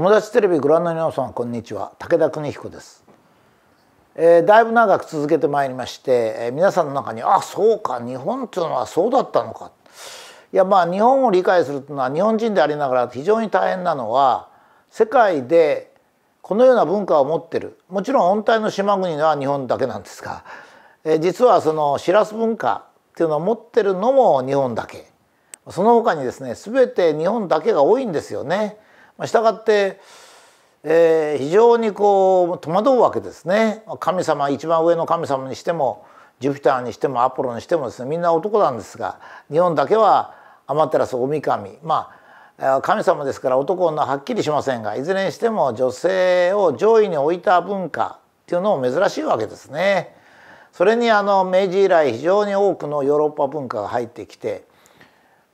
友達テレビご覧の皆さんこんにちは。武田邦彦です、えー、だいぶ長く続けてまいりまして、えー、皆さんの中にあそうか日本っていうのはそうだったのか。いやまあ日本を理解するというのは日本人でありながら非常に大変なのは世界でこのような文化を持ってる。もちろん温帯の島国は日本だけなんですが、えー、実はそのシラス文化っていうのを持ってるのも日本だけ。その他にですね全て日本だけが多いんですよね。したがって、えー、非常にこう戸惑うわけですね神様一番上の神様にしてもジュピターにしてもアポロにしてもですねみんな男なんですが日本だけは天照大神まあ神様ですから男女はっきりしませんがいずれにしても女性を上位に置いた文化っていうのも珍しいわけですね。それにあの明治以来非常に多くのヨーロッパ文化が入ってきて、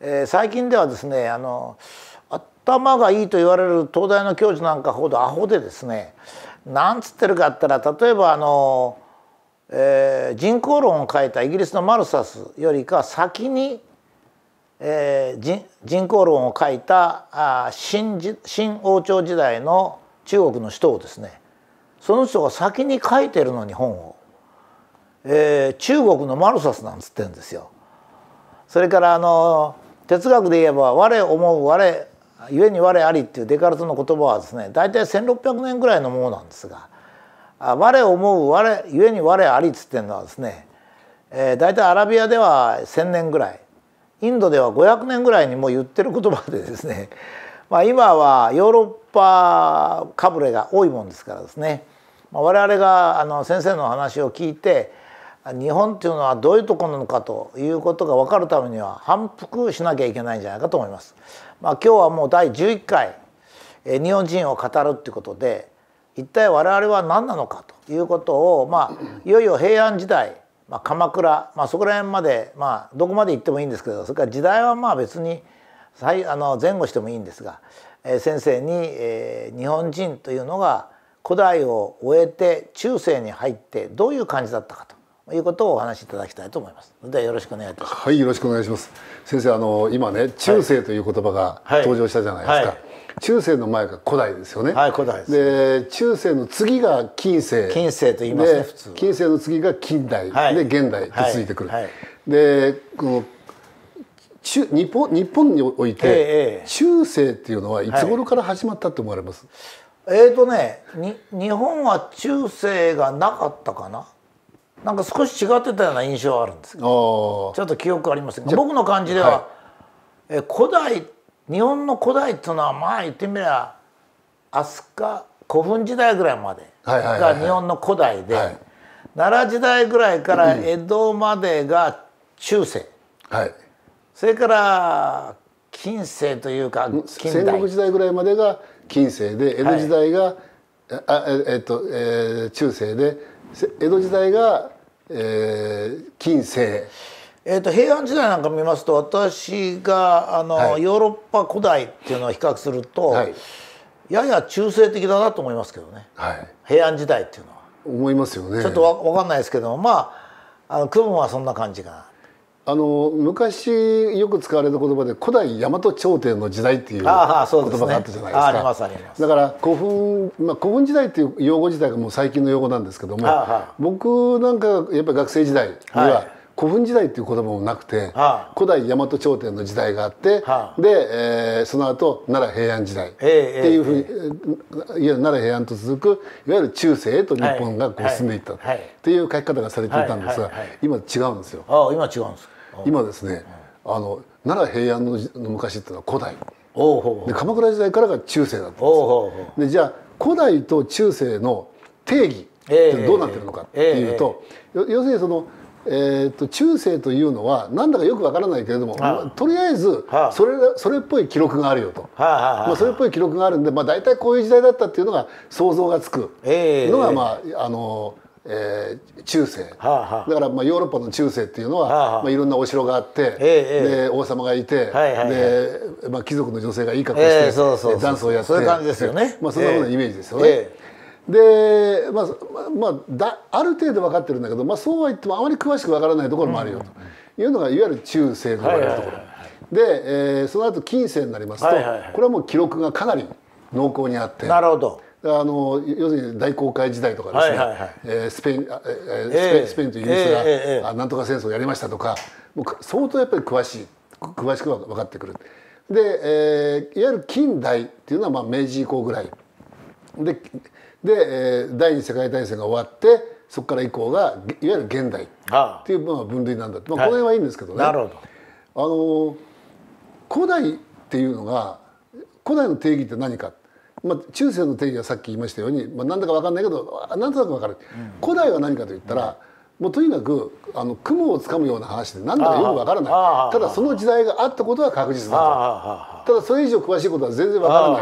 えー、最近ではですねあの頭がいいと言われる東大の教授なんかほどアホでですねなんつってるかったら例えばあの、えー、人口論を書いたイギリスのマルサスよりか先に、えー、人人口論を書いたあ新新王朝時代の中国の人をですねその人が先に書いてるのに本を、えー、中国のマルサスなんつってるんですよ。それからあの哲学で言えば「我思う我故に我あり」っていうデカルトの言葉はですね大体1,600年ぐらいのものなんですが「我思う我故に我あり」っつってるのはですね、えー、大体アラビアでは1,000年ぐらいインドでは500年ぐらいにもう言ってる言葉でですね、まあ、今はヨーロッパかぶれが多いもんですからですね、まあ、我々があの先生の話を聞いて日本っていうのはどういうとこなのかということが分かるためには反復しなきゃいけないんじゃないかと思います。まあ、今日はもう第11回日本人を語るっていうことで一体我々は何なのかということを、まあ、いよいよ平安時代、まあ、鎌倉、まあ、そこら辺まで、まあ、どこまで行ってもいいんですけどそれから時代はまあ別にあの前後してもいいんですが、え先生に、えー、日本人というのが古代を終えて中世に入ってどういう感じだったかと。いうことをお話しいただきたいと思います。ではよろしくお願いいたします。はい、よろしくお願いします。先生、あの今ね、中世という言葉が登場したじゃないですか。はいはい、中世の前が古代ですよね。はい、古代です。で、中世の次が近世。近世と言いますね、普通。近世の次が近代、はい、で現代と続いてくる。で、この中日本日本において、えー、中世っていうのはいつ頃から始まったと思われます？えっ、ー、とね、に日本は中世がなかったかな。なんか少し違ってたような印象はあるんです。けどちょっと記憶ありません。が僕の感じでは、はい、え古代日本の古代っていうのはまあ言ってみれば飛鳥古墳時代ぐらいまでが日本の古代で、はい、奈良時代ぐらいから江戸までが中世、はい、それから近世というか近代。戦国時代ぐらいまでが近世で江戸時代が、はい、あえっと、えー、中世で江戸時代が、えー、近世。えーと、平安時代なんか見ますと私があの、はい、ヨーロッパ古代っていうのを比較すると、はい、やや中性的だなと思いますけどね、はい、平安時代っていうのは。思いますよね。ちょっとわ分かんないですけどもまああの区分はそんな感じかな。あの昔よく使われた言葉で古代大和朝廷の時代っていう言葉があったじゃないですか。ありますあります。だから古墳まあ古墳時代っていう用語自体がもう最近の用語なんですけども、僕なんかやっぱり学生時代には古墳時代っていう言葉もなくて、古代大和朝廷の時代があって、で、えー、その後奈良平安時代っていうふうに、いわゆる奈良平安と続くいわゆる中世へと日本がこう進んでいったっていう書き方がされていたんですが、今違うんですよ。あ今違うんですか？今ですね、あの奈良平安の昔っていうのは古代。で鎌倉時代からが中世だったんですでじゃあ古代と中世の定義ってどうなってるのかっていうと、要するにその、えー、と中世というのはなんだかよくわからないけれども、まあ、とりあえずそれそれっぽい記録があるよと、まあ、それっぽい記録があるんで、まあ、大体こういう時代だったっていうのが想像がつくのが、まああのえー、中世、はあはあ、だからまあヨーロッパの中世っていうのは、はあはあ、まあ、いろんなお城があって、えー、で王様がいて、はいはいはい、でまあ、貴族の女性がいい格好して、えー、そうそうダンスをやってそういう感じですよね、まあ、そんなようなイメージですよね。えー、で、まあまあ、だある程度分かってるんだけど、まあ、そうは言ってもあまり詳しく分からないところもあるよというのがいわゆる中世と呼ばれるところ。で、えー、その後近世になりますと、はいはいはい、これはもう記録がかなり濃厚にあって。なるほどあの要するに大航海時代とかですね、はいはいはい、えー、スペイン、えー、スペインスペインとイギリスが、えー、あなんとか戦争をやりましたとかもう相当やっぱり詳しい詳しく分かってくる。で、えー、いわゆる近代っていうのはまあ明治以降ぐらい。でで、えー、第二次世界大戦が終わってそこから以降がいわゆる現代っていう分類なんだって、まあ、この辺はいいんですけどね。なるほど。あの古代っていうのが古代の定義って何か、まあ、中世の定義はさっき言いましたように、まあ、何だか分かんないけど何となく分かる、うん、古代は何かといったら、もうとにかくあの雲をつかむような話で何だかよく分からない。ただその時代があったことは確実だとただそれ以上詳しいことは全然分からない。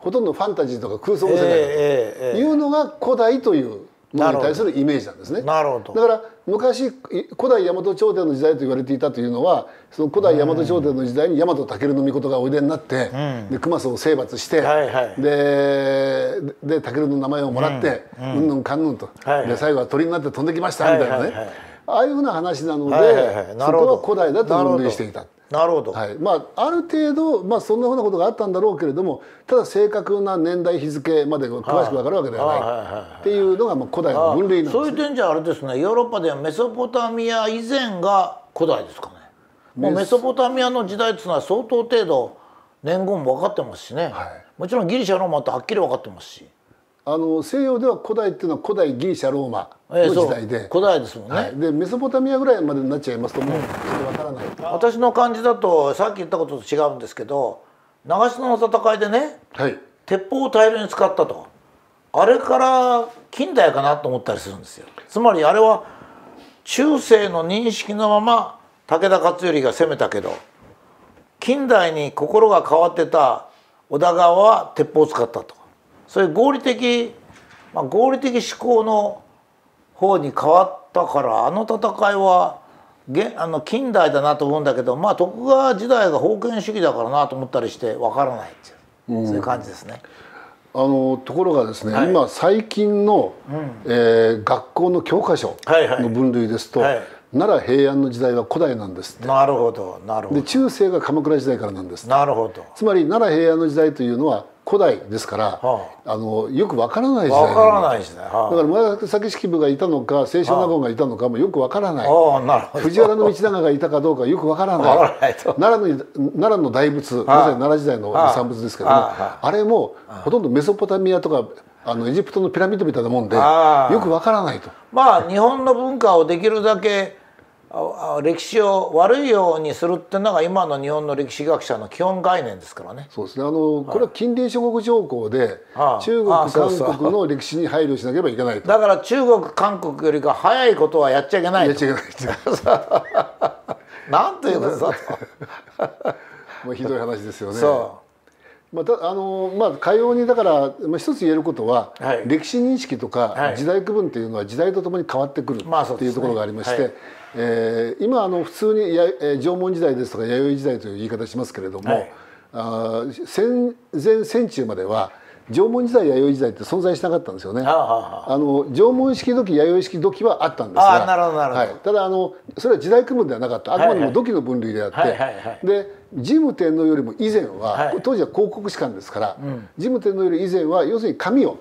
ほとんどファンタジーとか空想の世界だというのが古代というものに対するイメージなんですね。なるほど。だから昔古代大和朝廷の時代と言われていたというのはその古代大和朝廷の時代に大和武尊の命がおいでになって、うん、で熊荘を征伐して、はいはい、でで武の名前をもらって「うんぬんかんぬんと」はいはい、で最後は鳥になって飛んできましたみたいなね、はいはいはい、ああいうふうな話なので、はいはいはい、そこは古代だと分類していた。なるほど、はい。まあ、ある程度、まあ、そんなふうなことがあったんだろうけれどもただ正確な年代日付まで詳しく分かるわけではない。っていうのがまあ古代の分類なんです、ね、そういう点じゃあれですねヨーロッパではメソポタミア以前が古代ですかね。もうメソポタミアの時代っていうのは相当程度年号も分かってますしね、はい、もちろんギリシャローマってはっきり分かってますしあの西洋では古代っていうのは古代ギリシャローマの時代で、えー、古代ですもんね、はい、でメソポタミアぐらいまでになっちゃいますともうそれわからない。私の感じだとさっき言ったことと違うんですけど長篠の戦いでね、はい、鉄砲を大量に使ったと。あれから近代かなと思ったりするんですよ。つまりあれは中世の認識のまま武田勝頼が攻めたけど近代に心が変わってた織田側は鉄砲を使ったとそういう合理的、まあ、合理的思考の方に変わったからあの戦いはあの近代だなと思うんだけどまあ徳川時代が封建主義だからなと思ったりしてわからないっていう、うん、そういう感じですね。あのところがですね、はい、今最近の、うん、えー、学校の教科書の分類ですと、はいはい、奈良平安の時代は古代なんですなるほどなるほど。で中世が鎌倉時代からなんですなるほど。つまり奈良平安の時代というのは古代ですから、はあ、あのよくわからない時代わからない時代、はあ、だから紫式部がいたのか清少納言がいたのかもよくわからない、はあ、藤原道長がいたかどうかよくわからない。奈良の奈良の大仏、まさに奈良時代の産物ですけども、あ。れもほとんどメソポタミアとかあのエジプトのピラミッドみたいなもんでよくわからないと。まあ日本の文化をできるだけ歴史を悪いようにするっていうのが今の日本の歴史学者の基本概念ですからね。そうですね。あの、これは近隣諸国条項で、中国韓国の歴史に配慮しなければいけないと。だから中国韓国よりか早いことはやっちゃいけないやっちゃいけない。なんていうことだと。もうひどい話ですよね。そう。またあのまあかようにだから、まあ、一つ言えることは、はい、歴史認識とか時代区分っていうのは時代とともに変わってくるっていうところがありまして、まあえー、今あの普通にや、えー、縄文時代ですとか弥生時代という言い方しますけれども、はい、あ戦前戦中までは縄文時代弥生時代って存在しなかったんですよね。あの縄文式土器弥生式土器はあったんですが。はい、ただあのそれは時代区分ではなかった。あくまでも土器の分類であって、はいはい、で神武天皇よりも以前は、はい、当時は広告士官ですから、うん、神武天皇より以前は要するに神尾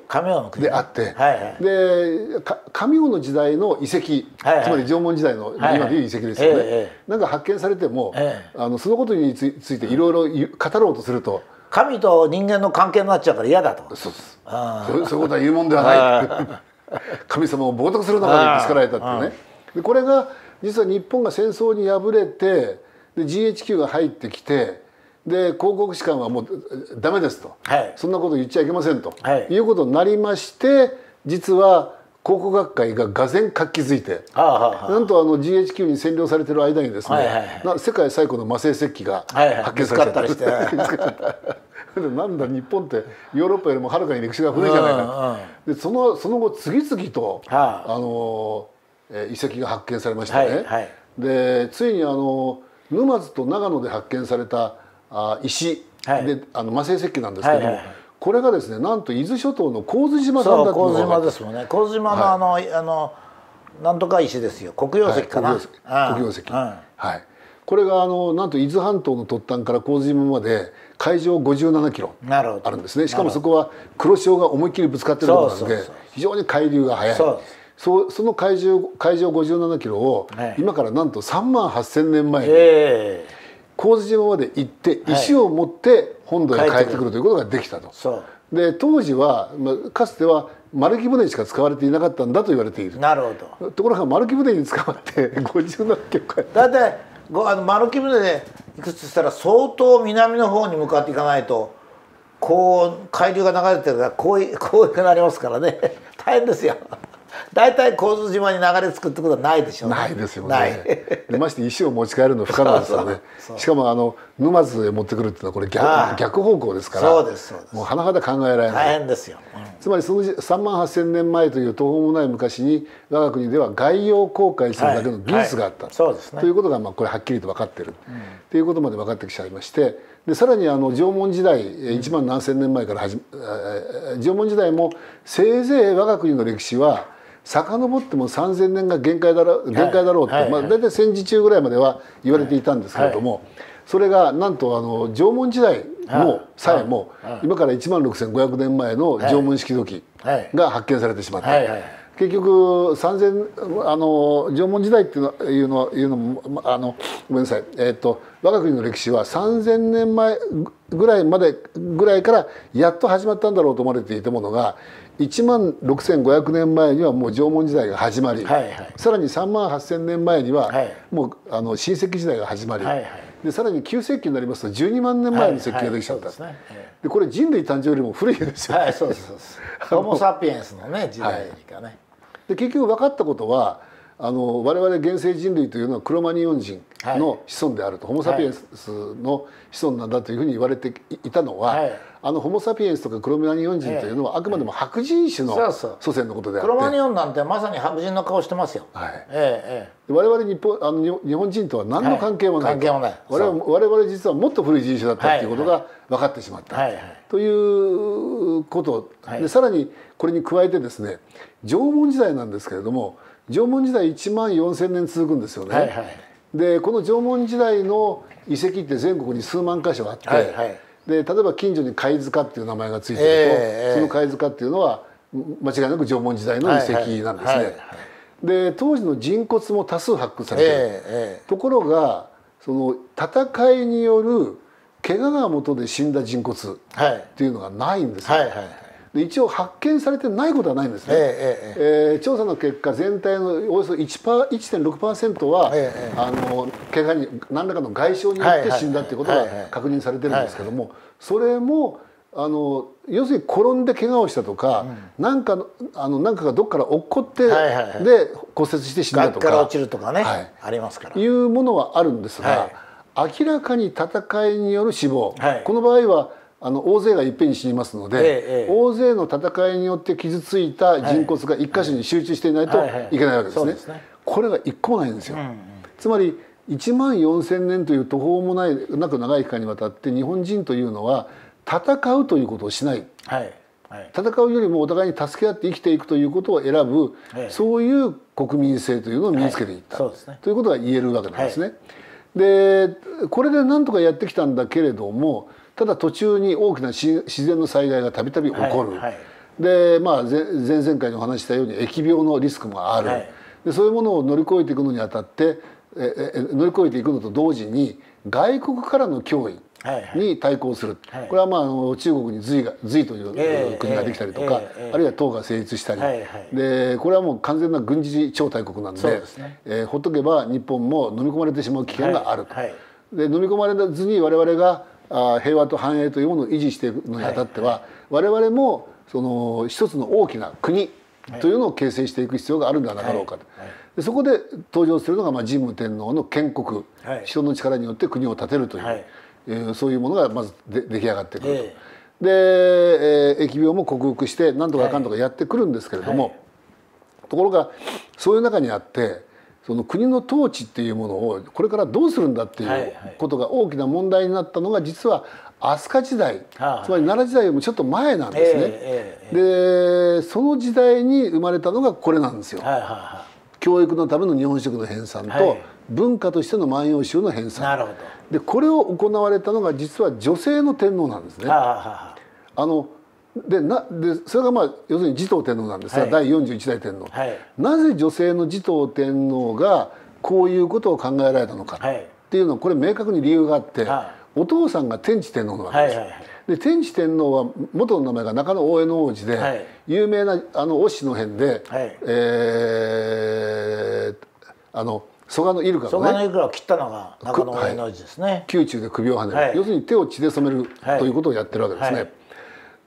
であって、はいはい、で神尾の時代の遺跡、はいはい、つまり縄文時代の今でいう遺跡ですよね、はいはい、なんか発見されても、えー、あのそのことについていろいろ語ろうとすると。神と人間の関係になっちゃうから嫌だと。そうです そういうことは言うもんではない。神様を冒涜するのかにつかられたってね。でこれが実は日本が戦争に敗れてで GHQ が入ってきてで広告士官はもうダメですと、はい、そんなこと言っちゃいけませんと、はい、いうことになりまして実は考古学会ががぜん活気づいて、はあはあ、なんとあの GHQ に占領されてる間にですね、はいはいはい、世界最古の魔性石器が発見された。りして、なんだ日本ってヨーロッパよりもはるかに歴史が古いじゃないか、でそのその後次々と、はあ、あの遺跡が発見されましたね。はいはい、でついにあの沼津と長野で発見されたあ石。で、はい、あの魔性石器なんですけども。はいはいはいこれがですねなんと伊豆諸島の神津島産だ神津島ですもんね。神津島のあの、はい、あのなんとか石ですよ。黒曜石かな、はい、黒曜石、はい、これがあのなんと伊豆半島の突端から神津島まで海上57キロあるんですね。しかもそこは黒潮が思いっきりぶつかってるところなので非常に海流が速い。そう。その海上海上57キロを、今からなんと3万8,000年前に、神津島まで行って石を持って本土へ帰ってくる。ということができたと。で当時は、まあ、かつては丸木舟しか使われていなかったんだと言われている。なるほど。ところが丸木舟に使われて57キロだってあの丸木舟でいくつしたら相当南の方に向かっていかないとこう海流が流れてるからこう こうなりますからね。大変ですよ。大体神津島に流れ着くってことはないでしょうね。ないですよね。まして石を持ち帰るの不可能ですよね。しかもあの沼津へ持ってくるっていうのはこれ逆逆方向ですから。そうですそうです。もう甚だ考えられない。大変ですよ。うん、つまりその3万8,000年前という途方もない昔に我が国では外洋航海するだけの技術があった、はいはい、そうですね。ということがまあこれはっきりと分かってる、うん、っていうことまで分かってきちゃいまして。でさらにあの縄文時代1万何千年前から始、うん、縄文時代もせいぜい我が国の歴史は遡っても3,000年が限界だろう限界だろうって、まあ、大体戦時中ぐらいまでは言われていたんですけれども、それがなんとあの縄文時代もさえも今から1万6,500年前の縄文式土器が発見されてしまった。結局3000あの縄文時代っていうのはいうのもあのごめんなさい、えーと、我が国の歴史は3,000年前ぐらいまでぐらいからやっと始まったんだろうと思われていたものが1万6500年前にはもう縄文時代が始まり、はいはい、さらに3万8000年前にはもうあの新石器時代が始まり、はいはい、でさらに旧石器になりますと12万年前に石器ができちゃった、はいはい、で、これ人類誕生よりも古いですよ、ね、はい、そうそうです。ホモ・サピエンスのね時代がね、で結局分かったことはあの我々現世人類というのはクロマニヨン人の子孫であると、はい、ホモ・サピエンスの子孫なんだというふうに言われていたのは、はい、あのホモ・サピエンスとかクロマニヨン人というのはあくまでも白人種の祖先のことであって、クロマニヨンなんてまさに白人の顔してますよ、はい。ええ、我々日本あの日本人とは何の関係もない,、関係もない。我々我々実はもっと古い人種だったっていうことが分かってしまった、はい。はい、ということ、でさらにこれに加えてですね縄文時代なんですけれども縄文時代1万4,000年続くんですよね。はい。はい、でこの縄文時代の遺跡って全国に数万箇所あって、はい。はい、で例えば近所に貝塚っていう名前が付いてると、えー、その貝塚っていうのは間違いなく縄文時代の遺跡なんですね。で当時の人骨も多数発掘されてる、えー、ところがその戦いによる怪我が元で死んだ人骨っていうのがないんですよ。はいはいはい。で一応発見されてないことはないんですね、ええええー、調査の結果全体のおよそ1.6%は、ええ、あの怪我に何らかの外傷によって死んだっていうことが確認されてるんですけどもそれもあの要するに転んで怪我をしたとか、うん、なんかあのなんかがどっから落っこって、はいはいはい、で骨折して死んだとか落ちるとかね、はい、ありますから。いうものはあるんですが、はい、明らかに戦いによる死亡、はい、この場合はあの大勢がいっぺんに死にますので、ええ、大勢の戦いによって傷ついた人骨が一箇所に集中していないといけないわけですね。これが一個もないんですよ。うんうん、つまり1万4,000年という途方もないなく長い期間にわたって日本人というのは戦うということをしない、はい。はい、戦うよりもお互いに助け合って生きていくということを選ぶ、そういう国民性というのを身につけていった、はい。ね、ということが言えるわけなんですね。でこれで何とかやってきたんだけれどもただ途中に大きな自然の災害がたびたび起こる、はいはい、でまあ前々回にお話したように疫病のリスクもある、はい、でそういうものを乗り越えていくのにあたってえ乗り越えていくのと同時に外国からの脅威に対抗する、はい。はい、これはまあ中国に隋が隋という国ができたりとか、えーえー、あるいは唐が成立したり、はいはい、でこれはもう完全な軍事超大国なんでで、ね、えー、ほっとけば日本も飲み込まれてしまう危険がある、はいはい、で飲み込まれずに我々があ平和と繁栄というものを維持していくのにあたっては、我々もその一つの大きな国というのを形成していく必要があるんではなかろうかと、はい。はい、でそこで登場するのが、まあ、神武天皇の建国、はい、人の力によって国を建てるという、そういうものがまずで出来上がってくると。えー、で、えー、疫病も克服して何とかかんとかやってくるんですけれども、ところがそういう中にあってその国の統治っていうものをこれからどうするんだっていうことが大きな問題になったのが実は飛鳥時代、はあ、つまり奈良時代よりもちょっと前なんですね。えーえー、でその時代に生まれたのがこれなんですよ。教育のための日本書紀の編纂と、文化としての万葉集の編纂。でこれを行われたのが実は女性の天皇なんですね。あのでなでそれがまあ要するに持統天皇なんですが、はい、第41代天皇、はい、なぜ女性の持統天皇がこういうことを考えられたのか。っていうのはこれ明確に理由があって、お父さんが天智天皇のわけです。はいはいはい。で天智天皇は元の名前が中野大江の王子で、はい、有名なあの忍の辺で、はい、えー、あの蘇我のイルカの、ね、蘇我のイルカを切ったのが中野大江の王子ですね、はい、宮中で首をはねる、はい、要するに手を血で染める、ということをやってるわけですね。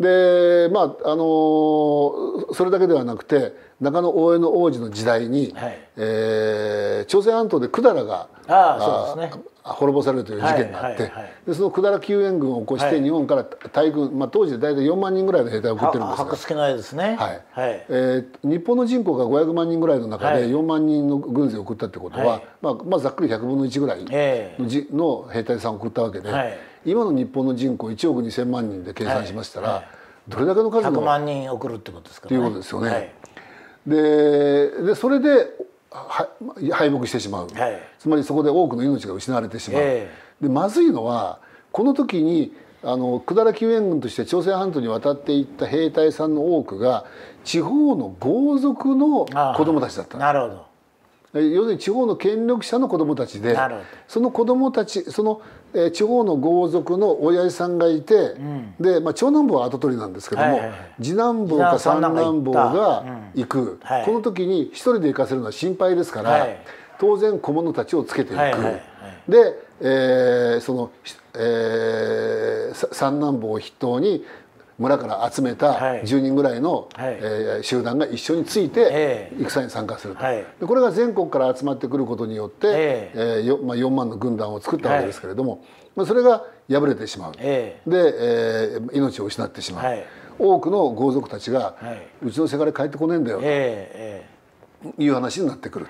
でまああのー、それだけではなくて中野大江の王子の時代に、はい、えー、朝鮮半島で百済があそうです、ね、滅ぼされるという事件があって、でその百済救援軍を起こして日本から大軍、まあ、当時で大体4万人ぐらいの兵隊を送ってるんですが。白助ないですね、はい。はい。えー、日本の人口が500万人ぐらいの中で4万人の軍勢を送ったってことは、はい、まあ、まあざっくり100分の1ぐらいのじ、の兵隊さんを送ったわけで、はい、今の日本の人口1億2,000万人で計算しましたら、はい、どれだけの数の100万人送るってことですか、ね、ということですよね。ででそれで敗北してしまう、はい、つまりそこで多くの命が失われてしまう、えー、でまずいのはこの時にあの百済救援軍として朝鮮半島に渡っていった兵隊さんの多くが地方の豪族の子供たちだった。なるほど。要するに地方の権力者の子供たちでその子供たちその、えー、地方の豪族の親父さんがいて、うん、で、まあ、長男坊は跡取りなんですけども、はいはいはい、次男坊か三男坊が行く、うん。はい、この時に一人で行かせるのは心配ですから、はい、当然小物たちをつけていく。はいはいはい、で、えー、その、えー、三男坊を筆頭に村から集めた10人ぐらいの、はい、えー、集団が一緒について戦に参加すると、はい、でこれが全国から集まってくることによって、えー、えー、まあ、4万の軍団を作ったわけですけれども、はい、まあ、それが敗れてしまう、えー、で、えー、命を失ってしまう、はい、多くの豪族たちが、うちのせがれ帰ってこねえんだよと、えー、いう話になってくる。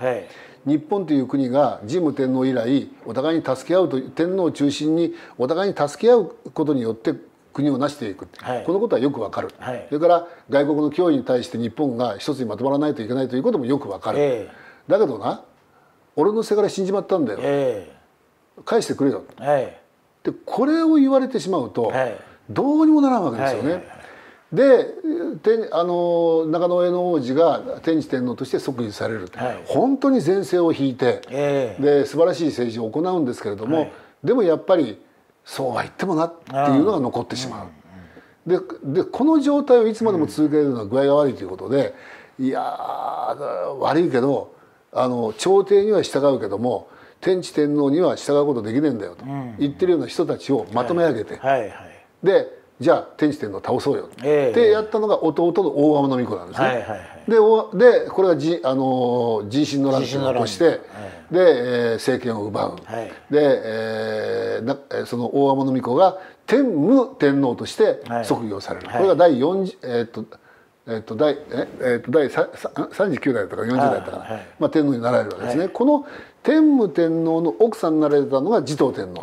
日本という国が神武天皇以来お互いに助け合うと天皇を中心にお互いに助け合うことによって国を成していく、はい、このことはよくわかる、はい、それから外国の脅威に対して日本が一つにまとまらないといけないということもよくわかる、えー、だけどな俺のせがれ死んじまったんだよ、えー、返してくれよ、えー、でこれを言われてしまうと、どうにもならんわけですよね。であの中野上の王子が天智天皇として即位される、はい、本当に前世を引いて、えー、で素晴らしい政治を行うんですけれども、はい、でもやっぱりそうは言ってもなっていうのが残ってしまう。ででこの状態をいつまでも続けるのは具合が悪いということで、いや悪いけどあの朝廷には従うけども天智天皇には従うことできねえんだよと言ってるような人たちをまとめ上げて、はい。はいはい、でじゃあ天智天皇倒そうよってやったのが弟の大天皇子なんですね。はいはいはい、ででこれがじあの人心の乱を起こして、はい、で、えー、政権を奪う、はい、で、えー、なその大天皇子が天武天皇として即位をされる、はい、これが第40えー、っとえー、っと第ええー、っと第39代だったか40代だったかな、はい、まあ、天皇になられるわけですね。この天武天皇の奥さんになられたのが持統天皇。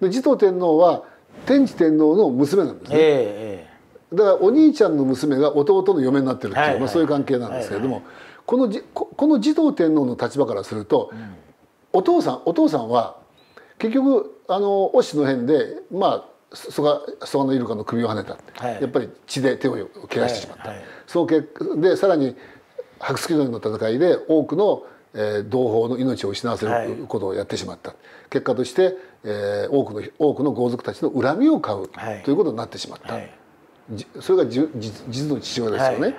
で持統天皇は天智天皇の娘なんですね、えー、だからお兄ちゃんの娘が弟の嫁になってるっていう、はいはい、まあ、そういう関係なんですけれども、はいはい、このじこの持統天皇の立場からすると、うん、お父さんお父さんは結局あの忍の辺でまあ蘇我のイルカの首をはねた、はい、やっぱり血で手を怪我してしまった、はいはい、その結でさらに白月の戦いで多くのえー、同胞の命を失わせることをやってしまった、はい、結果として、えー、多くの多くの豪族たちの恨みを買う、はい、ということになってしまった、はい、それがじ実の父親ですよね。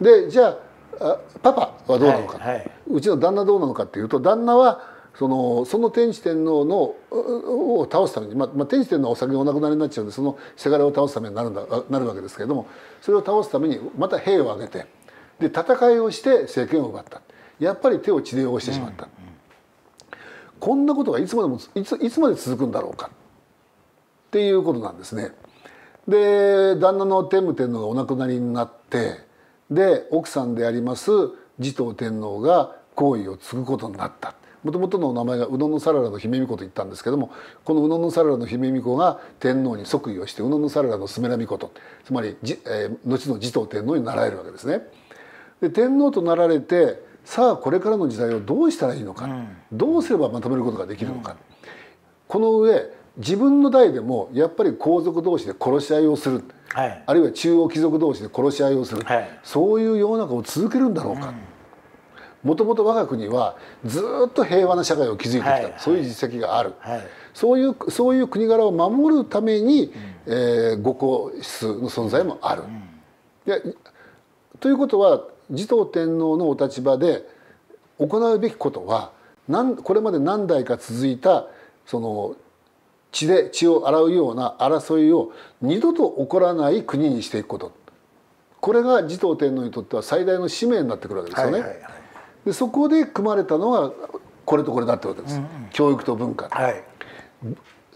でじゃあパパはどうなのか、うちの旦那どうなのかっていうと旦那はそのその天智天皇のを倒すために、まあまあ、天智天皇はお酒がお亡くなりになっちゃうんでそのせがれを倒すためになるんだなるわけですけれどもそれを倒すためにまた兵を挙げてで戦いをして政権を奪った。やっぱり手を血で汚してしまった、うんうん、こんなことがいつまでもいついつまで続くんだろうかっていうことなんですね。で旦那の天武天皇がお亡くなりになってで奥さんであります持統天皇が皇位を継ぐことになった。もともとの名前が宇野の皿の姫巫女と言ったんですけどもこの宇野の皿の姫巫女が天皇に即位をして宇野の皿のスメラ巫女とつまりじ、えー、後の持統天皇になられるわけですね。で天皇となられてさあこれからの時代をどうしたらいいのか、うん、どうすればまとめることができるのか、うん、この上自分の代でもやっぱり皇族同士で殺し合いをする、はい、あるいは中央貴族同士で殺し合いをする、はい、そういう世の中を続けるんだろうか。もともと我が国はずっと平和な社会を築いてきた、はい、そういう実績がある、そういうそういう国柄を守るために、うん、えー、五皇室の存在もある。でということは持統天皇のお立場で行うべきことはこれまで何代か続いたその血で血を洗うような争いを二度と起こらない国にしていくこと。これが持統天皇にとっては最大の使命になってくるわけですよね。はいはいはい、でそこで組まれたのがこれとこれだってわけです、うんうん、教育と文化、はい、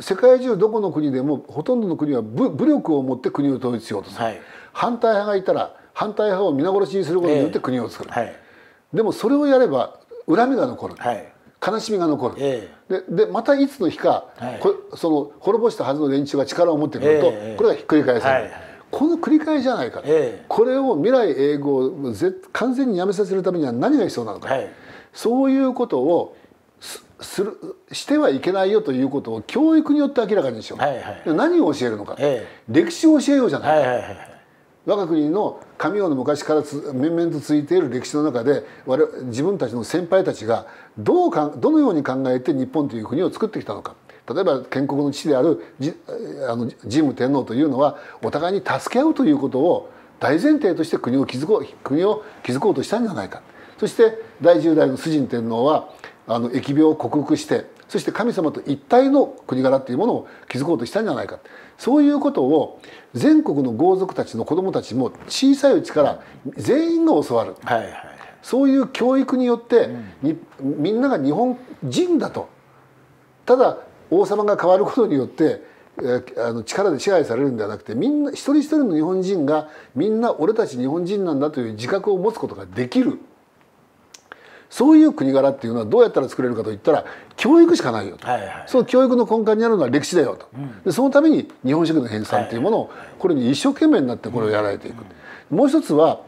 世界中どこの国でもほとんどの国は武力を持って国を統一しようとする、はい、反対派がいたら反対派を皆殺しにすることによって国を作る、えーはい、でもそれをやれば恨みが残る、はい、悲しみが残る、えー、ででまたいつの日か、はい、その滅ぼしたはずの連中が力を持ってくると、えー、これがひっくり返される、この繰り返しじゃないか、これを未来永劫完全にやめさせるためには何が必要なのか、そういうことをするしてはいけないよということを教育によって明らかにしよう、はいはい、何を教えるのか、歴史を教えようじゃないか、はいはいはい我が国の神王の昔から面々と続いている歴史の中で我自分たちの先輩たちがどうかどのように考えて日本という国を作ってきたのか。例えば建国の父である神武天皇というのはお互いに助け合うということを大前提として国を築こう国を築こうとしたんじゃないか。そして第10代の崇神天皇はあの疫病を克服してそして神様と一体の国柄というものを築こうとしたんじゃないか。そういうことを全国の豪族たちの子どもたちも小さいうちから全員が教わる、はいはい、そういう教育によって、うん、みんなが日本人だと。ただ王様が変わることによってあの力で支配されるんではなくてみんな一人一人の日本人がみんな俺たち日本人なんだという自覚を持つことができるそういう国柄っていうのはどうやったら作れるかといったら教育しかないよと、はいはい、その教育の根幹にあるのは歴史だよと、うん、でそのために日本主義の編纂っていうものをこれに一生懸命になってこれをやられていく、うん、もう一つは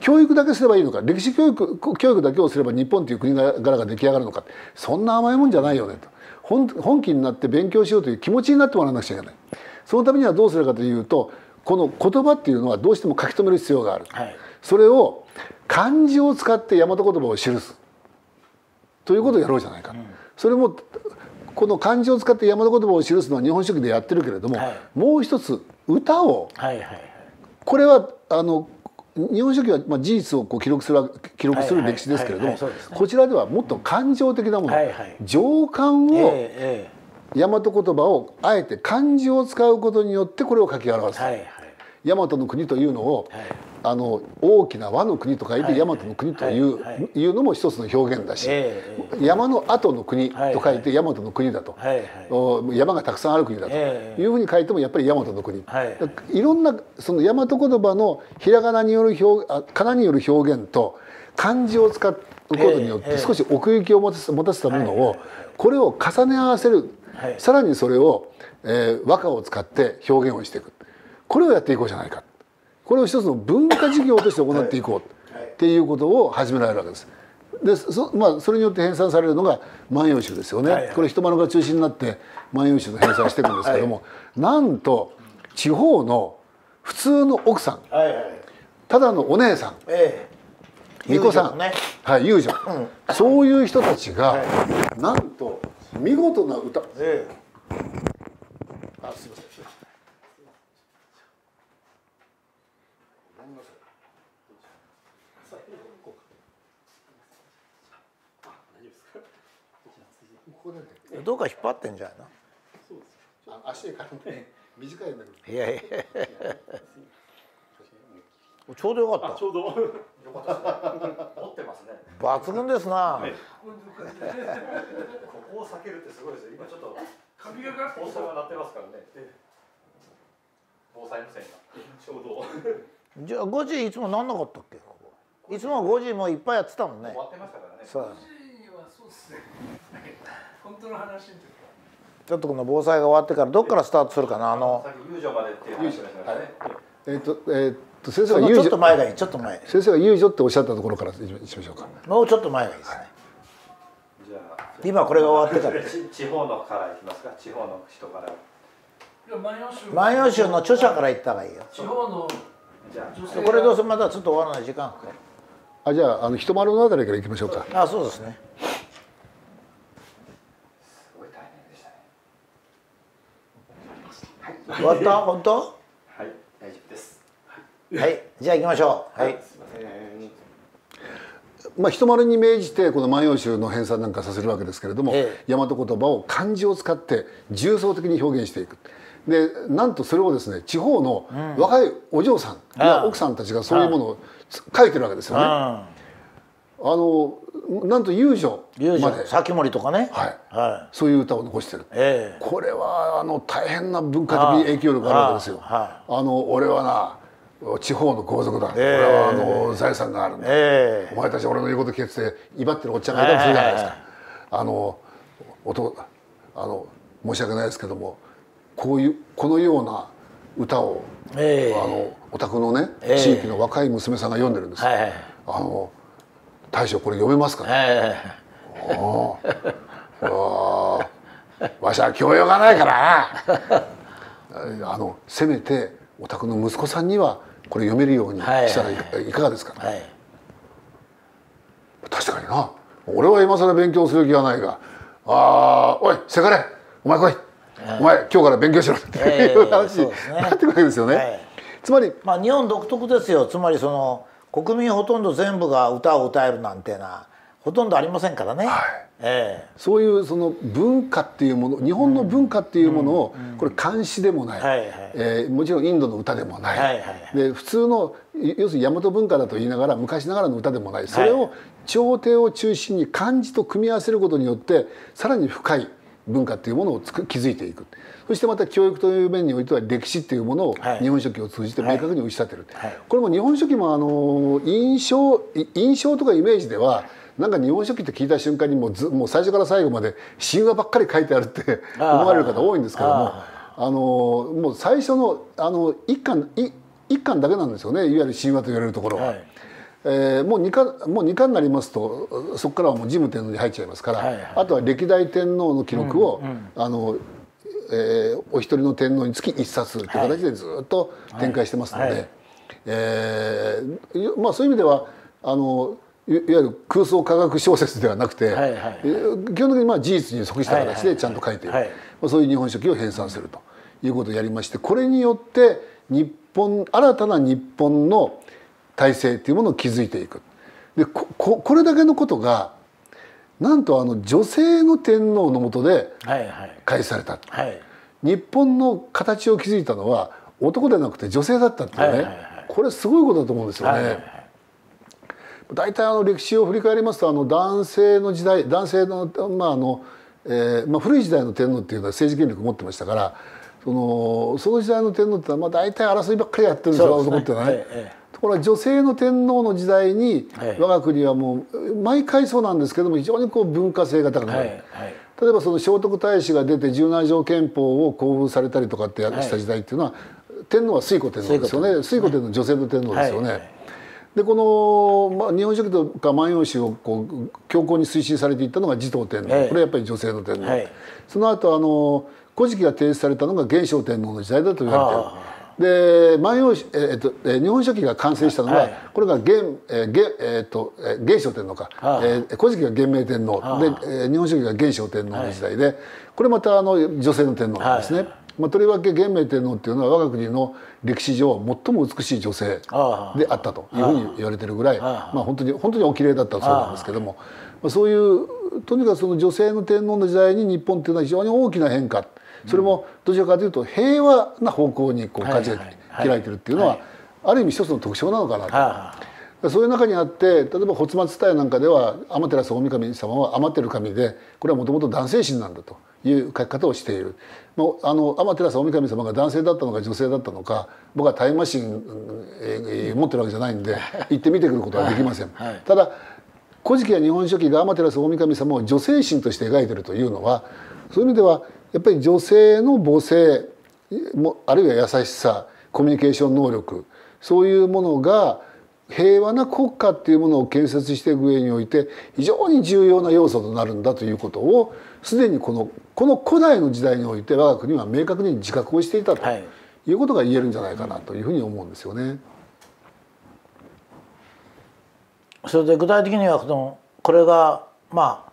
教育だけすればいいのか歴史教育教育だけをすれば日本という国柄が出来上がるのか。そんな甘いもんじゃないよねと。本本気になって勉強しようという気持ちになってもらわなくちゃいけない。そのためにはどうするかというとこの言葉っていうのはどうしても書き留める必要がある、はい、それを漢字を使って大和言葉を記す。ということをやろうじゃないか、うん、それもこの漢字を使って大和言葉を記すのは日本書紀でやってるけれども、はい、もう一つ歌を、はいはい、これはあの日本書紀はまあ事実をこう記録する記録する歴史ですけれどもこちらではもっと感情的なもの、はいはい、情感を、えー、大和言葉をあえて漢字を使うことによってこれを書き表す。はいはい。大和の国というのを、はい、あの大きな和の国と書いて大和の国という,、い。うのも一つの表現だし、山の後の国と書いて大和の国だと、山がたくさんある国だと。いうふうに書いてもやっぱり大和の国、い、ろんなその大和言葉のひらがなによる表かなによる表現と漢字を使うことによって少し奥行きを持たせ持たせたものをこれを重ね合わせる、さらにそれを、えー、和歌を使って表現をしていく。これをやっていこうじゃないかこれを一つの文化事業として行っていこうっていうことを始められるわけです。でそ,、まあ、それによって編纂されるのが「万葉集」ですよね、はいはい、これ人丸が中心になって「万葉集」の編纂していくんですけども、はい、なんと地方の普通の奥さん、はいはい、ただのお姉さん、ええ、巫女さん、ね、はい遊女、うん、そういう人たちが、はい、なんと見事な歌、ええ、あすいませんどうか引っ張ってんじゃないの？そうです。あ足で軽く短いんだけどいやいや。ちょうどよかった。ちょうど。よかった持ってますね。抜群ですな、はい、ここを避けるってすごいですよ。今ちょっと放送が鳴ってますからね。防災無線が。ちょうど。じゃあ5時いつもなんなかったっけ？いつも5時もいっぱいやってたもんね。終わってましたからね。そう。5時はそうですね本当の話の時ちょっとこの防災が終わってからどっからスタートするかなあの。遊女までっていう話しましたねえっ、とえー、と先生がちょっと前がいいちょっと前先生が遊女っておっしゃったところからしましょうか。もうちょっと前がいいですね、はい、じゃあ今これが終わってから。地方のからいきますか？地方の人から。万葉集の著者から言った方がいいよ。地方のじゃあこれどうせまだちょっと終わらない時間かかる。あじゃああの人丸のあたりからいきましょうか。あそうですね終わった？本当？はい大丈夫です。はい。じゃあ行きましょう。はい、すみません。まあ、人丸に命じてこの「万葉集」の編纂なんかさせるわけですけれども、ええ、大和言葉を漢字を使って重層的に表現していく。でなんとそれをですね地方の若いお嬢さんや奥さんたちがそういうものを書いてるわけですよね。あのなんと遊女まで。先森とかね、はい、はい、そういう歌を残してる、えー、これはあの大変な文化的影響力があるわけですよ。あの俺はな地方の皇族だ、えー、俺はあの財産があるんだ、えー、お前たち俺の言うこと聞いて威張ってるおっちゃんがいたりするじゃないですか。あの音あの申し訳ないですけどもこういうこのような歌を、えー、あのお宅のね、地域の若い娘さんが読んでるんです。はい。あの大将これ読めますか、ね、えー、おわしは教養がないから。なあのせめてお宅の息子さんにはこれ読めるようにしたらいかがですか、はい、確かにな。俺は今更勉強する気はないが「あおいせがれ。お前来い。お前今日から勉強しろ」っていう話になってくるわけですよね。はい、つまり、まあ、日本独特ですよ。つまりその国民ほとんど全部が歌を歌えるなんてなほとんどありませんからね、はい。ええ、そういうその文化っていうもの日本の文化っていうものを、これ漢詩でもない、はいはい、えー、もちろんインドの歌でもない、はいはい、で普通の要するに大和文化だと言いながら昔ながらの歌でもない。それを朝廷を中心に漢字と組み合わせることによってさらに深い文化っていうものをつく築いていく。そしてまた教育という面においては歴史っていうものを日本書紀を通じて明確に打ち立てる、はいはい、これも日本書紀もあの印象印象とかイメージではなんか日本書紀って聞いた瞬間にもうずもう最初から最後まで神話ばっかり書いてあるって思われる方多いんですけどもあのもう最初のあの一巻一巻だけなんですよね。いわゆる神話と言われるところは。はいえー、もう2巻もう2巻になりますとそこからはもう神武天皇に入っちゃいますから、はいはい、あとは歴代天皇の記録を、うんうん、あのえー、お一人の天皇につき一冊という形でずっと展開してますので、はい。はい、えー、まあ、そういう意味ではあのいわゆる空想科学小説ではなくて、はいはい、基本的にまあ事実に即した形でちゃんと書いている、はいはい。まあ、そういう日本書紀を編纂するということをやりましてこれによって日本新たな日本の体制っていうものを築いていく。でここれだけのことがなんとあの女性の天皇の下で開始された、はいはい、日本の形を築いたのは男でなくて女性だったっていうね、はいはいはい、これすごいことだと思うんですよね。はいはいはい、大体あの歴史を振り返りますとあの男性の時代男性の,、まああのえーまあ、古い時代の天皇っていうのは政治権力を持ってましたからそのその時代の天皇ってのはまあ大体争いばっかりやってるんですよ、ね、男っていうのはね。はいはいところが女性の天皇の時代に我が国はもう毎回そうなんですけども非常にこう文化性が高くなる。はいはい。例えばその聖徳太子が出て十七条憲法を公布されたりとかってした時代っていうのは、天皇は推古天皇ですよね。推古天皇女性の天皇ですよね。でこの、まあ、日本書紀とか万葉集をこう強硬に推進されていったのが持統天皇、はい、これはやっぱり女性の天皇、はい、その後あの古事記が提出されたのが元正天皇の時代だと言われてる。で万葉、えっと、日本書紀が完成したのは、はい、これが元、えー元えー、っと元正天皇か、はあ、えー、古事記が元明天皇、はあ、で、えー、日本書紀が元正天皇の時代で、はい、これまたあの女性の天皇なんですね。はい、まあ、とりわけ元明天皇っていうのは我が国の歴史上最も美しい女性であったというふうに言われてるぐらい、まあ、本当に本当にお綺麗だったそうなんですけども、まあ、そういうとにかくその女性の天皇の時代に日本っていうのは非常に大きな変化それもどちらかというと平和な方向にこう舵が開いてるっていうのはある意味一つの特徴なのかなと。そういう中にあって例えば「発末伝え」なんかでは天照大神様は天照神でこれはもともと男性神なんだという書き方をしている。あの天照大神様が男性だったのか女性だったのか僕はタイムマシン、えー、持ってるわけじゃないんで 行って見てくることはできません。はいはい、ただ古事記や日本書紀が天照大神様を女性神として描いているというのはそういう意味ではやっぱり女性の母性もあるいは優しさコミュニケーション能力そういうものが平和な国家っていうものを建設していく上において非常に重要な要素となるんだということをすでにこのこの古代の時代において我が国は明確に自覚をしていたということが言えるんじゃないかなというふうに思うんですよね。それで具体的にはこのこれがまあ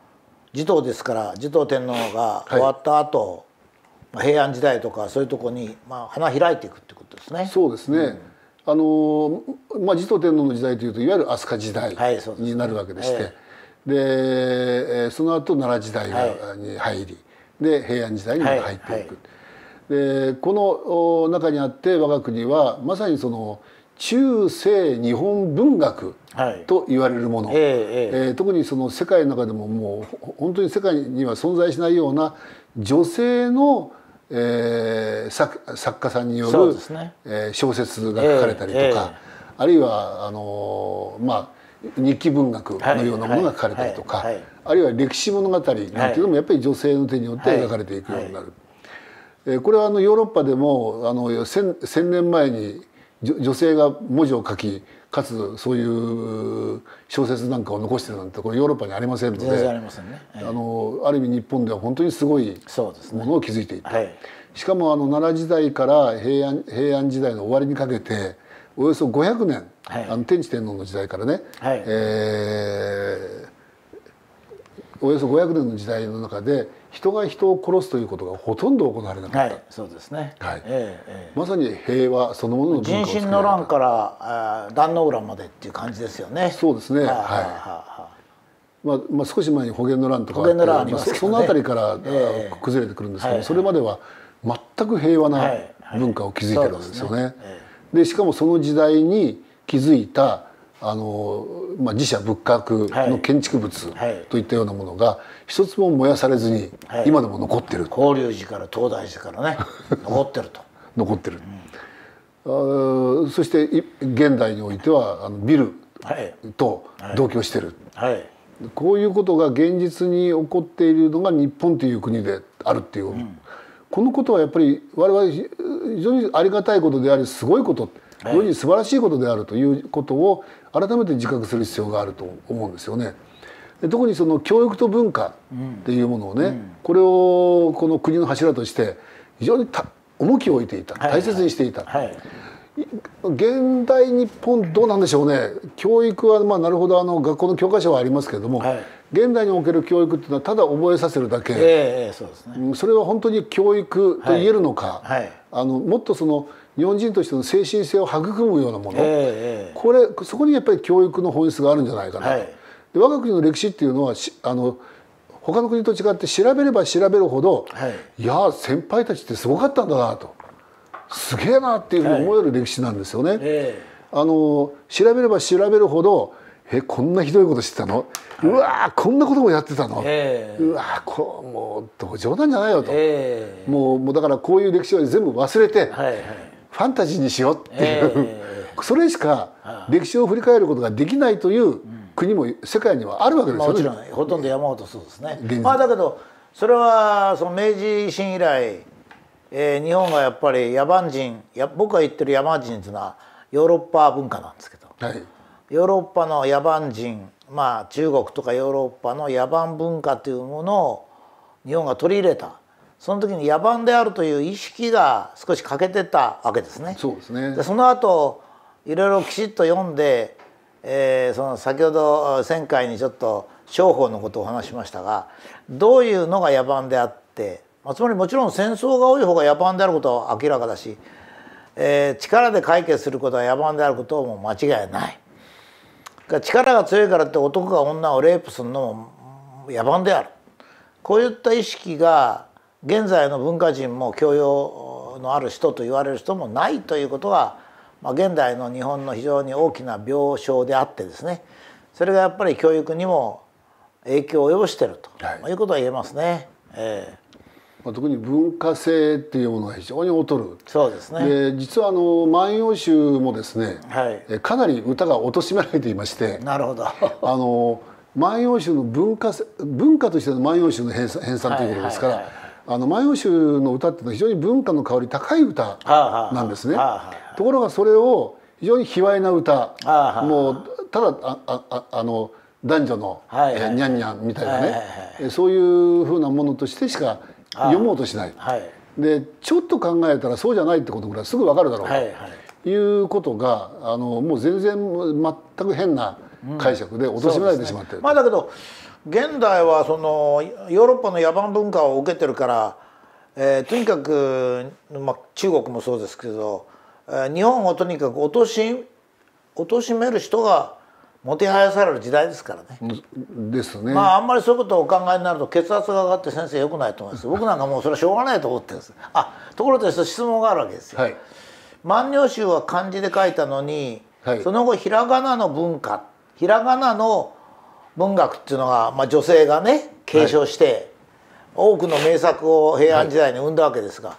持統ですから持統天皇が終わった後、はい、平安時代とかそういうとこにまあ花開いていくってことですね。そうですね、うん。あのまあ、持統天皇の時代というといわゆる飛鳥時代になるわけでして、はいでその後奈良時代に入り、で平安時代に入っていく。でこの中にあって我が国はまさにその中世日本文学と言われるもの、はい、えー、えー、特にその世界の中でももう本当に世界には存在しないような女性のえー、作作家さんによる、ね。えー、小説が書かれたりとか、えーえー、あるいはあのー、まあ日記文学のようなものが書かれたりとか、はいはいはい、あるいは歴史物語なんていうのもやっぱり女性の手によって描かれていくようになる。えこれはあのヨーロッパでもあの 1000, 1000年前に女性が文字を書きかつそういう小説なんかを残してるなんてこれヨーロッパにありませんのであのある意味日本では本当にすごいものを築いていた、ねはい、しかもあの奈良時代から平安平安時代の終わりにかけておよそ500年、はい、あの天智天皇の時代からね、はい、えー、およそ500年の時代の中で人が人を殺すということがほとんど行われなかった、はい、そうですね、はい。ええまさに平和そのものの人心の乱から壇ノ浦までっていう感じですよね。そうですね。はい、はまあまあ、少し前に保元の乱とか保元の乱あります、ね、その辺りから、えー、崩れてくるんですけど、はい、それまでは全く平和な文化を築いてるわけですよね。でしかもその時代に築いたあの、まあ、自社仏閣の建築物といったようなものが一つも燃やされずに今でも残ってる、法隆寺から東大寺からね 残ってると。残ってる、うん、そして現代においてはあのビルと同居してる、はい。はい、こういうことが現実に起こっているのが日本という国であるっていう、うん、このことはやっぱり我々非常にありがたいことでありすごいこと。非常に素晴らしいことであるということを改めて自覚する必要があると思うんですよね。で特にその教育と文化っていうものをね、うん、これをこの国の柱として非常に重きを置いていた。大切にしていた、はい。はい、現代日本どうなんでしょうね。教育はまあなるほどあの学校の教科書はありますけれども、はい、現代における教育っていうのはただ覚えさせるだけ、えー、そうですね、それは本当に教育と言えるのか、あのもっとその日本人としての精神性を育むようなもの、えー、これそこにやっぱり教育の本質があるんじゃないかな、はい、で我が国の歴史っていうのはあの他の国と違って調べれば調べるほど、はい、いや先輩たちってすごかったんだなと。すげえなっていうふうに思える歴史なんですよね。はい。えー、あの調べれば調べるほどえこんなひどいことしてたの、はい、うわこんなこともやってたの、えー、うわこうもう冗談じゃないよと、えー、もうもうだからこういう歴史は全部忘れて、はいはいファンタジーにしようっていう、えー、それしか歴史を振り返ることができないという国も世界にはあるわけですよね。もちろんほとんど山ほどそうですね。まあだけどそれはその明治維新以来、えー、日本がやっぱり野蛮人や僕が言ってる野蛮人というのはヨーロッパ文化なんですけど、はい、ヨーロッパの野蛮人まあ中国とかヨーロッパの野蛮文化というものを日本が取り入れた。その時に野蛮であるという意識が少し欠けてたわけですね。そうですねでその後いろいろきちっと読んで、えー、その先ほど前回にちょっと商法のことをお話しましたがどういうのが野蛮であって、まあ、つまりもちろん戦争が多い方が野蛮であることは明らかだし、えー、力で解決することは野蛮であることも間違いない。力が強いからって男が女をレイプするのも野蛮である。こういった意識が現在の文化人も教養のある人と言われる人もないということは、まあ、現代の日本の非常に大きな病床であってですねそれがやっぱり教育にも影響を及ぼしていると、はい、いうことは言えますね。えー、特に文化性っていうものが非常に劣る。そうですね。で実はあの「万葉集」もですね、はい、かなり歌が貶められていましてなるほど。あの万葉集の文化文化としての万葉集の編纂ということですから、はいはいはいあの万葉集の歌っていうのは非常に文化の香り高い歌なんですね。ところがそれを非常に卑猥な歌もうただあああの男女の、はいはい、にゃんにゃんみたいなね、はいはい、そういうふうなものとしてしか読もうとしない。はい、でちょっと考えたらそうじゃないってことぐらいすぐ分かるだろうと、はいはい、い。うことがあのもう全然全く変な解釈で貶められてしまってる。うんね、まあだけど現代はそのヨーロッパの野蛮文化を受けてるから、えー、とにかく、まあ、中国もそうですけど、えー、日本をとにかく貶しめる人がもてはやされる時代ですからね。ですね。まああんまりそういうことをお考えになると血圧が上がって先生よくないと思います。僕なんかもうそれはしょうがないと思ってるんです。あところで質問があるわけですよ。はい、万葉集は漢字で書いたのに、はい、その後ひらがなの文化ひらがなの文学っていうのが、まあ、女性がね継承して、はい、多くの名作を平安時代に生んだわけですが、はい、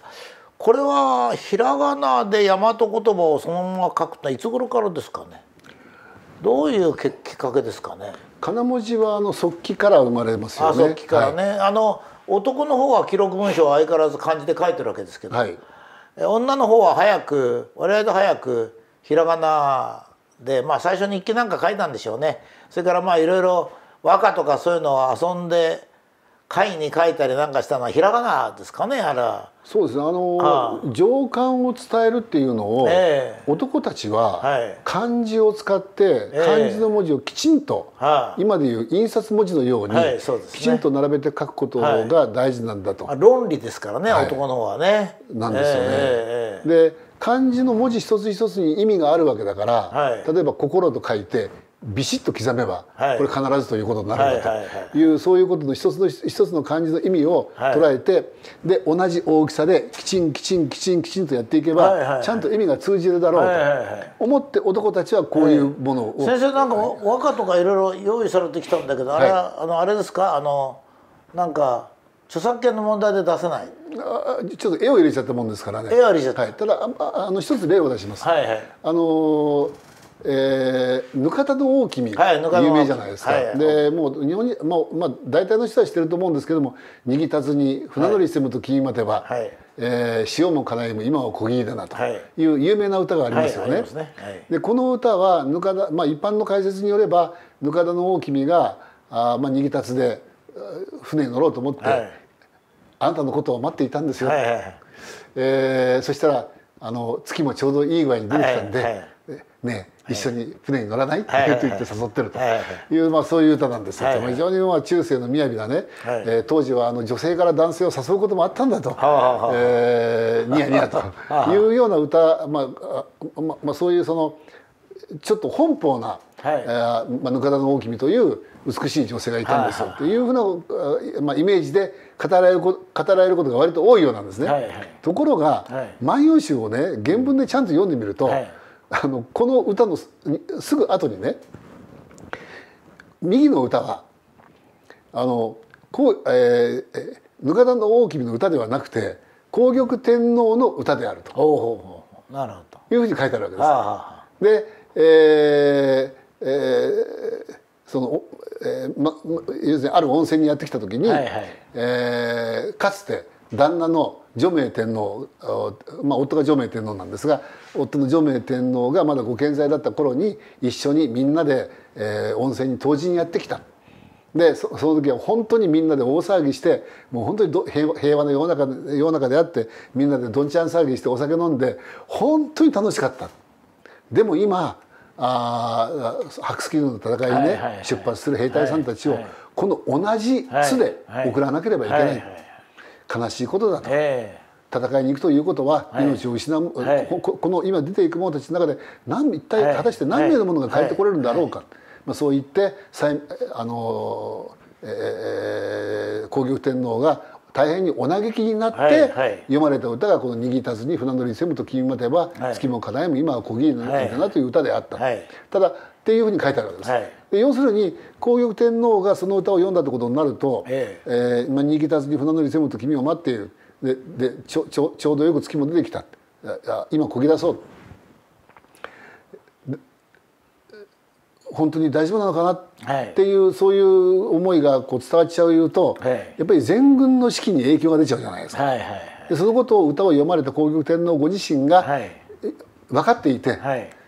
これはひらがなで大和言葉をそのまま書くのはいつ頃からですかね？どういうきっかけですかね？金文字はあの速記から生まれますよね。速記からね、はい、あの男の方は記録文書を相変わらず漢字で書いてるわけですけど、はい、女の方は早く我々と早くひらがなでまあ最初に日記なんか書いたんでしょうね。それからまあいろいろ和歌とかそういうのを遊んで貝に書いたりなんかしたのはひらがなですかねあれは。そうですね。あの、はあ、情感を伝えるっていうのを、えー、男たちは漢字を使って漢字の文字をきちんと、えー、今でいう印刷文字のように、はいね、きちんと並べて書くことが大事なんだと。はい、論理ですからね、はい、男の方はね。なんですよね。えー、で漢字の文字一つ一つに意味があるわけだから、例えば「心」と書いてビシッと刻めば、これ必ずということになるんだというそういうことの一つの一つの漢字の意味を捉えて、で同じ大きさできちんきちんきちんきちんとやっていけば、ちゃんと意味が通じるだろうと思って男たちはこういうものを、先生なんか和歌とかいろいろ用意されてきたんだけどあれは、あのあれですか？あのなんか著作権の問題で出せない。あちょっと絵を入れちゃったもんですからね。絵を入れちゃった、はい、ただああの一つ例を出します、はいはい、あのえー、ぬかたの大君、はい、有名じゃないですか、はい、でもう日本に、まあまあ、大体の人は知ってると思うんですけども「にぎたつに船乗りせむと君までは、はい。えー、潮も叶いも今は小切だな」とい。う有名な歌がありますよね。でこの歌はぬかだ、まあ、一般の解説によればぬかだの大君があ、まあ、にぎたつで船に乗ろうと思って、はい、あなたのことを待っていたんですよ。はいはい、えー、そしたらあの月もちょうどいい具合に出てきたんで、はいはい、ね一緒に船に乗らない、って言って誘ってると。いう、まあ、そういう歌なんですけども、非常にまあ中世の雅なね、はえ当時はあの女性から男性を誘うこともあったんだと、はえニヤニヤと。いうような歌、まあまあ、そういうそのちょっと奔放な、はい。えーまあ、ぬかだの大君という美しい女性がいたんですよっていうふうな、まあ、イメージで語られる語られることが割と多いようなんですね。はいはい、ところが「万葉集」をね原文でちゃんと読んでみると、はい、あのこの歌のすぐ後にね右の歌はあのこう、えー、ぬかだの大君の歌ではなくて皇玉天皇の歌であると。いうふうに書いてあるわけです。はあはあ、で、えーえー、その、えーま、要するにある温泉にやってきた時に、はいはい、えー、かつて旦那の除名天皇、まあ、夫が除名天皇なんですが夫の除名天皇がまだご健在だった頃に一緒にみんなで、えー、温泉に湯治にやってきた。でその時は本当にみんなで大騒ぎしてもう本当に平平和な世の中世の中であってみんなでどんちゃん騒ぎしてお酒飲んで本当に楽しかったでも今あ白スキルの戦いにね、出発する兵隊さんたちを、この同じ巣で送らなければいけない、悲しいことだと。戦いに行くということは命を失う、はい、ここの今出ていく者たちの中で何一体果たして何名の者が帰ってこれるんだろうか、まあ、そう言ってあの、えー、皇玉天皇が大変にお嘆きになって読まれた歌がこの「握たずに船乗りせむと君までは月も叶えも今は小切なんだな」という歌であった。ただっていうふうに書いてあるわけです。で要するに皇玉天皇がその歌を読んだってことになると「ええ。ー、握たずに船乗りせむと君を待っている」ででちょちょちょうどよく月も出てきた。今こぎ出そう本当に大丈夫なのかな？っていう、はい、そういう思いがこう伝わっちゃうと、はい、やっぱり全軍の士気に影響が出ちゃうじゃないですか。はいはい、でそのことを歌を読まれた皇極天皇ご自身が分かっていて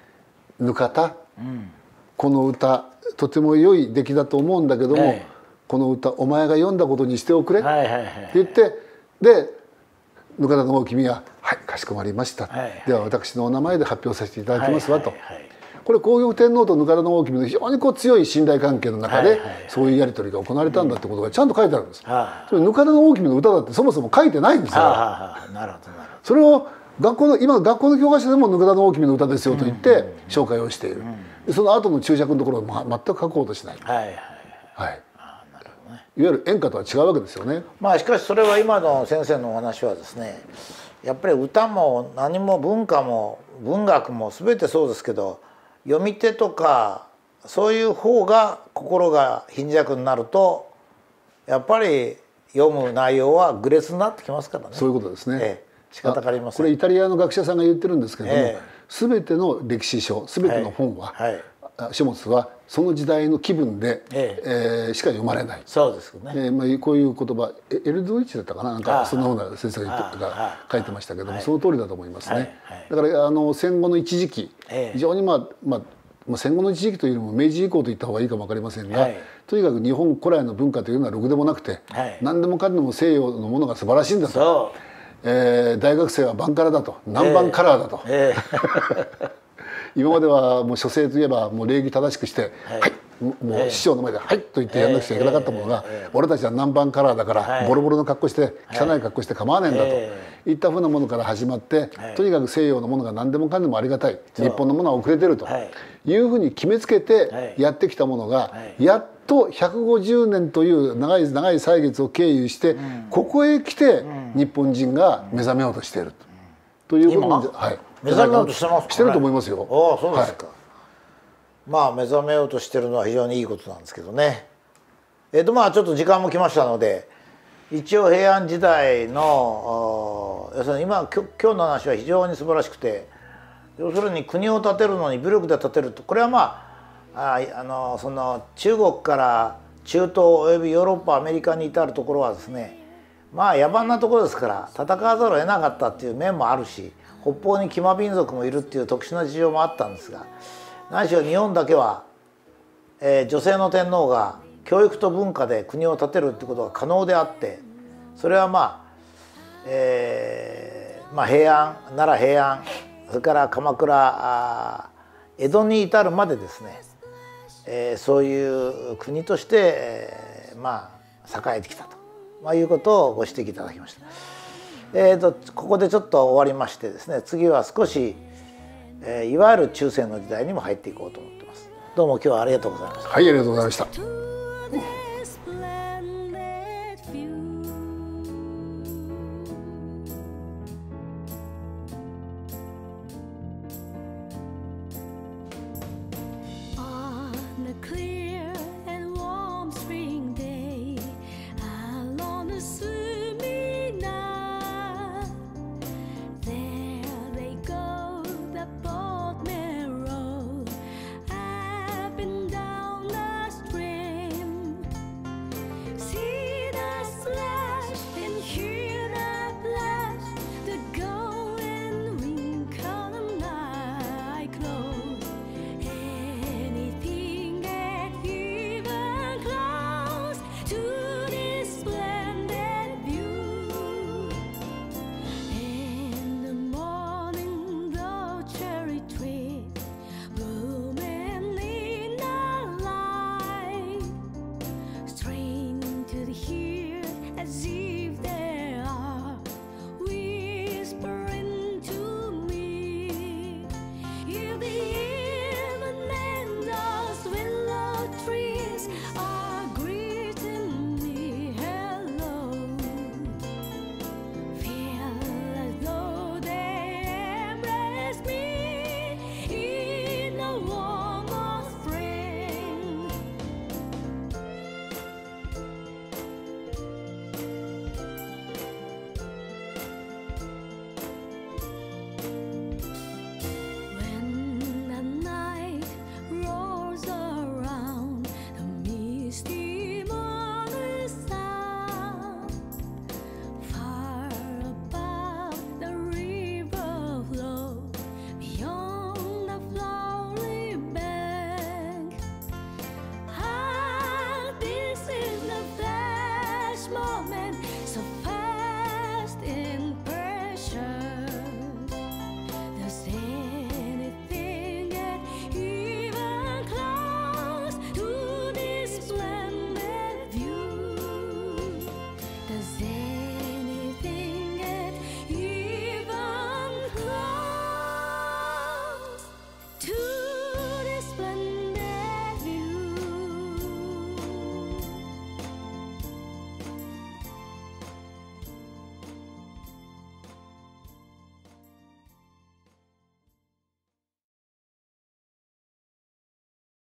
「ぬかた、うん、この歌とても良い出来だと思うんだけども、この歌お前が読んだことにしておくれ」って言ってでぬかたの君は「はいかしこまりました」では私のお名前で発表させていただきますわと。これ皇極天皇とぬかたの大君の非常にこう強い信頼関係の中でそういうやり取りが行われたんだってことがちゃんと書いてあるんです。それぬかたの大君の歌だってそもそも書いてないんですよ。なるほどそれを学校の今学校の教科書でもぬかたの大君の歌ですよと言って紹介をしている。その後の注釈のところを全く書こうとしない。はいはいはい。いわゆる演歌とは違うわけですよね。まあしかしそれは今の先生のお話はですねやっぱり歌も何も文化も文学も全てそうですけど読み手とかそういう方が心が貧弱になるとやっぱり読む内容は愚劣になってきますからね。そういうことですね。ええ、仕方ありません。これイタリアの学者さんが言ってるんですけれども、ええ、全ての歴史書、全ての本は、はいはい書物はその時代の気分で、ええ。えー、しか読まれない。そうですね。えー、まあこういう言葉エルドイチだったかな？なんかそんなような先生が書いてましたけども、その通りだと思いますね。だからあの戦後の一時期、非常にまあまあまあ、戦後の一時期というよりも明治以降と言った方がいいかも分かりませんが、はい、とにかく日本古来の文化というのはろくでもなくて、はい、何でもかんでも西洋のものが素晴らしいんだと、えー、大学生はバンカラだと。南蛮カラーだと、えーえ。ー 今まではもう書生といえばもう礼儀正しくして「はい、はいもう師匠の前で「はい」と言ってやらなくちゃいけなかったものが俺たちは南蛮カラーだからボロボロの格好して汚い格好して構わねえんだと。いったふうなものから始まってとにかく西洋のものが何でもかんでもありがたい。日本のものは遅れてるとい。うふうに決めつけてやってきたものがやっと150年という長い長い歳月を経由してここへ来て日本人が目覚めようとしていると。いうことで、はい、目覚めようとしてますしてると思いますよ。ああそうですか、はいまあ目覚めようとしてるのは非常にいいことなんですけどね。えっ、とまあちょっと時間も来ましたので一応平安時代の要するに今今日の話は非常に素晴らしくて要するに国を建てるのに武力で建てるとこれはまあああのその中国から中東およびヨーロッパアメリカに至るところはですねまあ野蛮なところですから戦わざるを得なかったっていう面もあるし北方に騎馬民族もいるっていう特殊な事情もあったんですが。何しろ日本だけは、えー、女性の天皇が教育と文化で国を建てるってことが可能であってそれはまあ、えーまあ、平安奈良平安それから鎌倉江戸に至るまでですね、えー、そういう国として、えー、まあ栄えてきたと、まあ、いうことをご指摘いただきました。えーとここでちょっと終わりましてですね次は少しえー、いわゆる中世の時代にも入っていこうと思ってます。どうも今日はありがとうございました。はいありがとうございました。